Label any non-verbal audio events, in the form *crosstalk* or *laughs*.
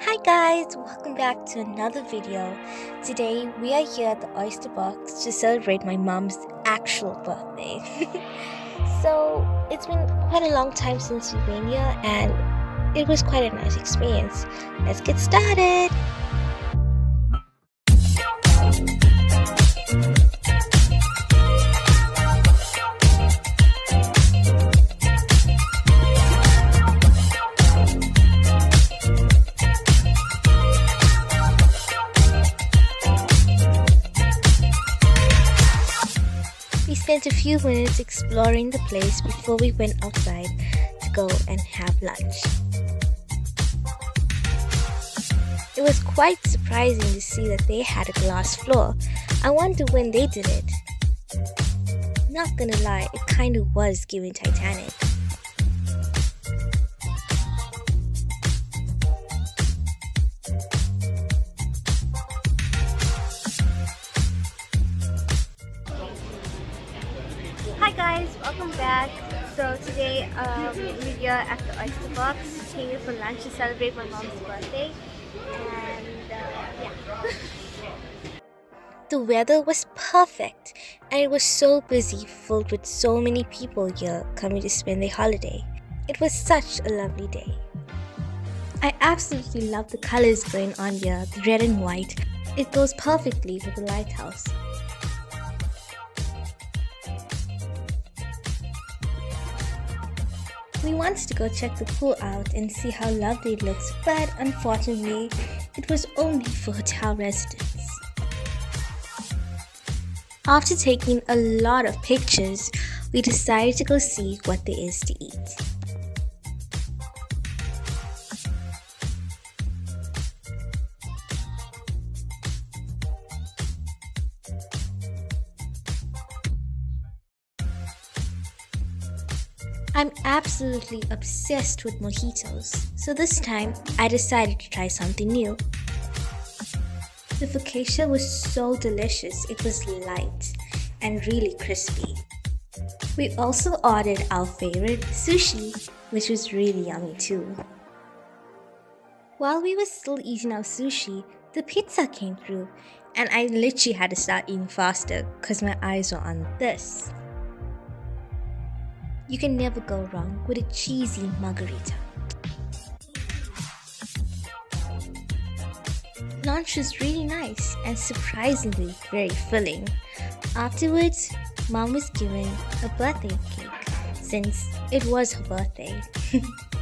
Hi guys, welcome back to another video. Today we are here at the Oyster Box to celebrate my mom's actual birthday. *laughs* so it's been quite a long time since we've been here and it was quite a nice experience. Let's get started. We spent a few minutes exploring the place before we went outside to go and have lunch. It was quite surprising to see that they had a glass floor. I wonder when they did it. Not gonna lie, it kinda was giving Titanic. Hi guys, welcome back. So today um, we're here at the Oyster Box, came here for lunch to celebrate my mom's birthday, and uh, yeah. *laughs* the weather was perfect, and it was so busy, filled with so many people here coming to spend their holiday. It was such a lovely day. I absolutely love the colors going on here, the red and white. It goes perfectly with the lighthouse. We wanted to go check the pool out and see how lovely it looks, but unfortunately, it was only for hotel residents. After taking a lot of pictures, we decided to go see what there is to eat. I'm absolutely obsessed with mojitos, so this time I decided to try something new. The focaccia was so delicious, it was light and really crispy. We also ordered our favorite sushi, which was really yummy too. While we were still eating our sushi, the pizza came through, and I literally had to start eating faster because my eyes were on this. You can never go wrong with a cheesy margarita. Lunch was really nice and surprisingly very filling. Afterwards, mom was given a birthday cake since it was her birthday. *laughs*